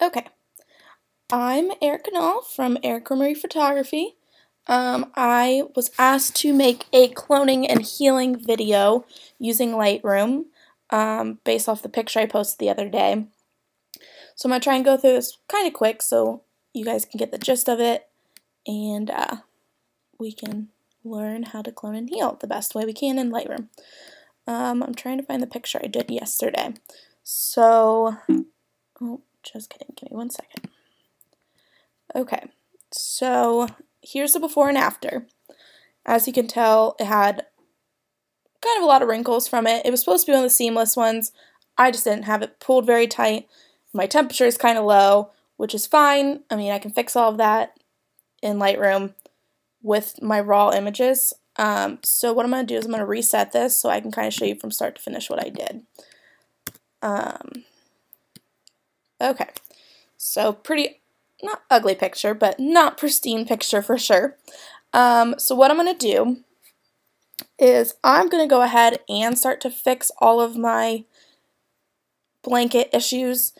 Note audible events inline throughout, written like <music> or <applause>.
Okay, I'm Erica Null from Erica Marie Photography. Um, I was asked to make a cloning and healing video using Lightroom um, based off the picture I posted the other day. So I'm going to try and go through this kind of quick so you guys can get the gist of it and uh, we can learn how to clone and heal the best way we can in Lightroom. Um, I'm trying to find the picture I did yesterday. So, oh, just kidding. Give me one second. Okay, so here's the before and after. As you can tell, it had kind of a lot of wrinkles from it. It was supposed to be one of the seamless ones. I just didn't have it pulled very tight. My temperature is kind of low, which is fine. I mean, I can fix all of that in Lightroom with my raw images. Um, so what I'm going to do is I'm going to reset this so I can kind of show you from start to finish what I did. Um, Okay, so pretty, not ugly picture, but not pristine picture for sure. Um, so what I'm going to do is I'm going to go ahead and start to fix all of my blanket issues.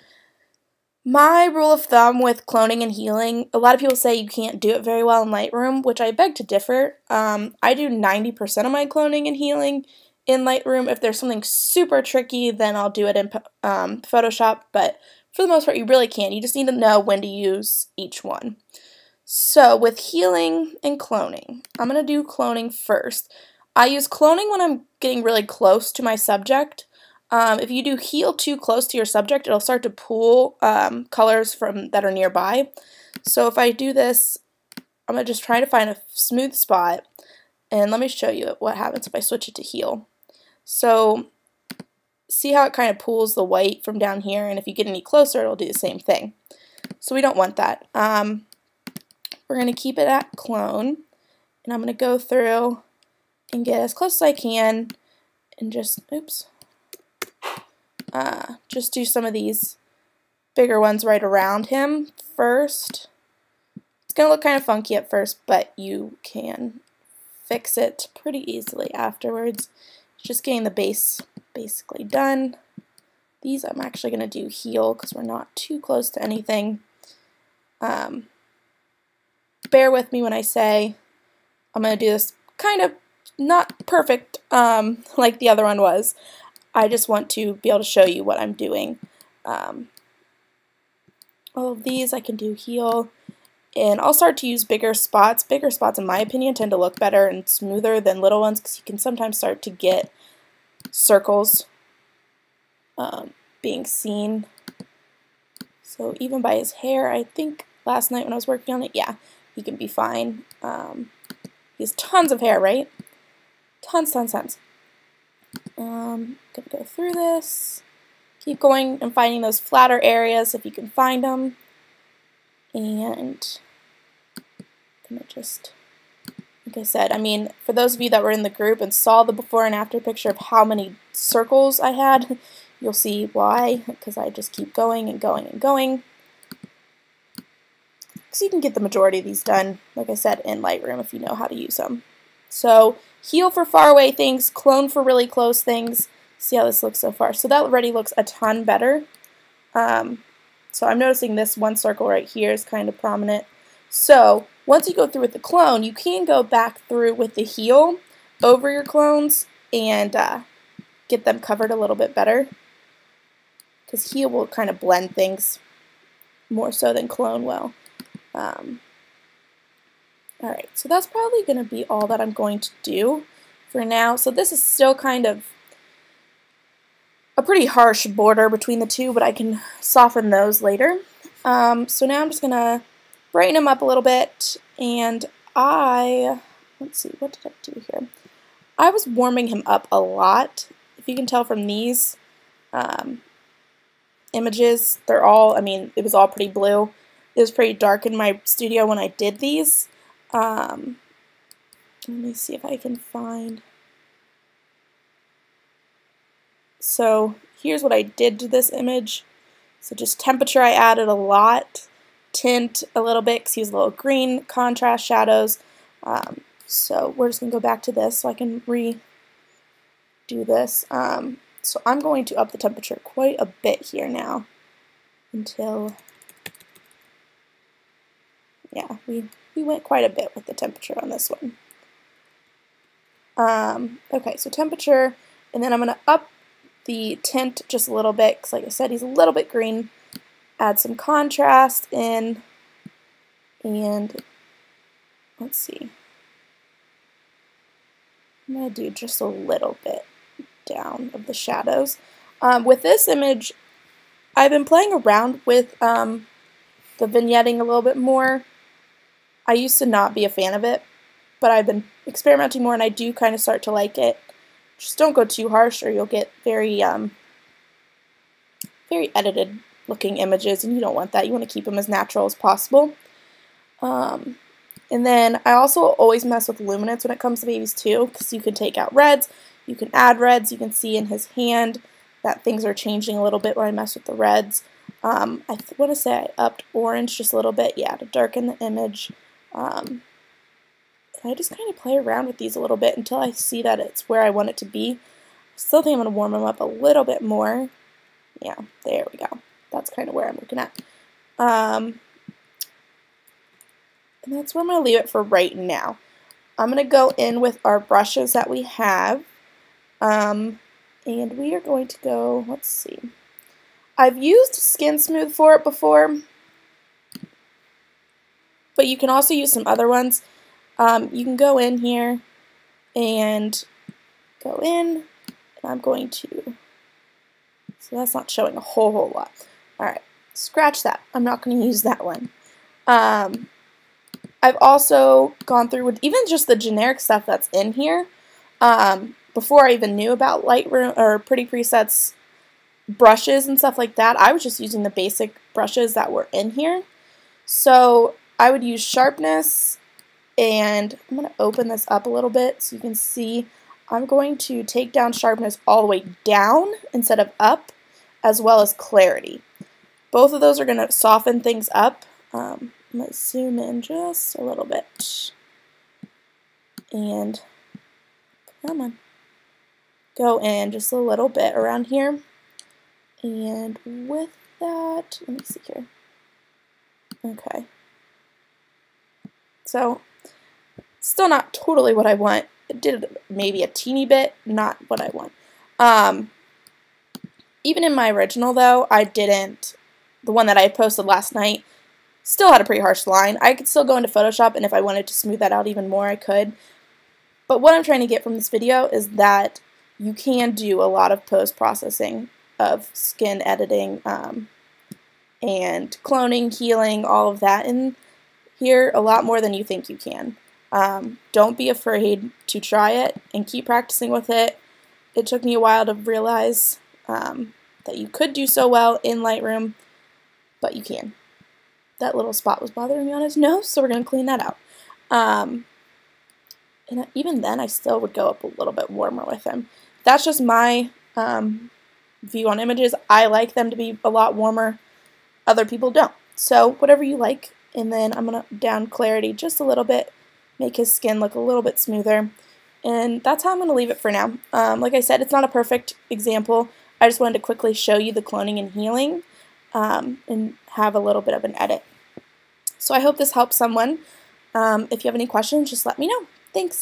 My rule of thumb with cloning and healing, a lot of people say you can't do it very well in Lightroom, which I beg to differ. Um, I do 90% of my cloning and healing in Lightroom. If there's something super tricky, then I'll do it in um, Photoshop, but for the most part, you really can. You just need to know when to use each one. So with healing and cloning, I'm going to do cloning first. I use cloning when I'm getting really close to my subject. Um, if you do heal too close to your subject, it'll start to pull um, colors from that are nearby. So if I do this, I'm going to just try to find a smooth spot. And let me show you what happens if I switch it to heal. So see how it kind of pulls the white from down here, and if you get any closer, it'll do the same thing. So we don't want that. Um, we're going to keep it at clone, and I'm going to go through and get as close as I can, and just, oops, uh, just do some of these bigger ones right around him first. It's going to look kind of funky at first, but you can fix it pretty easily afterwards. Just getting the base basically done. These I'm actually going to do heal because we're not too close to anything. Um, bear with me when I say I'm going to do this kind of not perfect um, <laughs> like the other one was. I just want to be able to show you what I'm doing. Um, all of these I can do heal. And I'll start to use bigger spots. Bigger spots, in my opinion, tend to look better and smoother than little ones because you can sometimes start to get circles um, being seen. So even by his hair, I think last night when I was working on it, yeah, he can be fine. Um, he has tons of hair, right? Tons, tons, tons. Um, gonna go through this. Keep going and finding those flatter areas if you can find them. And I'm gonna just like I said, I mean, for those of you that were in the group and saw the before and after picture of how many circles I had, <laughs> you'll see why, because I just keep going and going and going. So you can get the majority of these done, like I said, in Lightroom if you know how to use them. So heal for far away things, clone for really close things. See how this looks so far. So that already looks a ton better. Um, so I'm noticing this one circle right here is kind of prominent. So once you go through with the clone, you can go back through with the heal over your clones and uh, get them covered a little bit better. Because heal will kind of blend things more so than clone will. Um, Alright, so that's probably going to be all that I'm going to do for now. So this is still kind of a pretty harsh border between the two, but I can soften those later. Um, so now I'm just going to brighten them up a little bit, and I, let's see, what did I do here? I was warming him up a lot. If you can tell from these um, images, they're all, I mean, it was all pretty blue. It was pretty dark in my studio when I did these. Um, let me see if I can find. So here's what I did to this image. So just temperature I added a lot tint a little bit because he's a little green, contrast shadows. Um, so we're just going to go back to this so I can redo this. Um, so I'm going to up the temperature quite a bit here now until yeah, we, we went quite a bit with the temperature on this one. Um, okay, so temperature, and then I'm going to up the tint just a little bit, because like I said, he's a little bit green. Add some contrast in, and let's see. I'm going to do just a little bit down of the shadows. Um, with this image, I've been playing around with um, the vignetting a little bit more. I used to not be a fan of it, but I've been experimenting more and I do kind of start to like it. Just don't go too harsh or you'll get very, um, very edited looking images and you don't want that. You want to keep them as natural as possible. Um, and then I also always mess with luminance when it comes to babies too because you can take out reds, you can add reds, you can see in his hand that things are changing a little bit when I mess with the reds. Um, I want to say I upped orange just a little bit, yeah, to darken the image. Um, I just kind of play around with these a little bit until I see that it's where I want it to be. Still think I'm going to warm them up a little bit more. Yeah, there we go. That's kind of where I'm looking at. Um, and that's where I'm going to leave it for right now. I'm going to go in with our brushes that we have. Um, and we are going to go, let's see. I've used Skin Smooth for it before, but you can also use some other ones. Um, you can go in here and go in, and I'm going to, so that's not showing a whole, whole lot. Alright, scratch that. I'm not going to use that one. Um, I've also gone through with even just the generic stuff that's in here. Um, before I even knew about Lightroom or Pretty Presets brushes and stuff like that, I was just using the basic brushes that were in here. So I would use sharpness and I'm going to open this up a little bit so you can see I'm going to take down sharpness all the way down instead of up as well as clarity. Both of those are going to soften things up. Um, I'm going to zoom in just a little bit and come on go in just a little bit around here and with that let me see here okay so Still not totally what I want. It did maybe a teeny bit, not what I want. Um, even in my original, though, I didn't, the one that I posted last night, still had a pretty harsh line. I could still go into Photoshop, and if I wanted to smooth that out even more, I could. But what I'm trying to get from this video is that you can do a lot of post-processing of skin editing um, and cloning, healing, all of that in here a lot more than you think you can. Um, don't be afraid to try it and keep practicing with it. It took me a while to realize um, that you could do so well in Lightroom, but you can. That little spot was bothering me on his nose, so we're going to clean that out. Um, and even then, I still would go up a little bit warmer with him. That's just my um, view on images. I like them to be a lot warmer. Other people don't. So whatever you like. And then I'm going to down clarity just a little bit make his skin look a little bit smoother. And that's how I'm going to leave it for now. Um, like I said, it's not a perfect example. I just wanted to quickly show you the cloning and healing um, and have a little bit of an edit. So I hope this helps someone. Um, if you have any questions, just let me know. Thanks.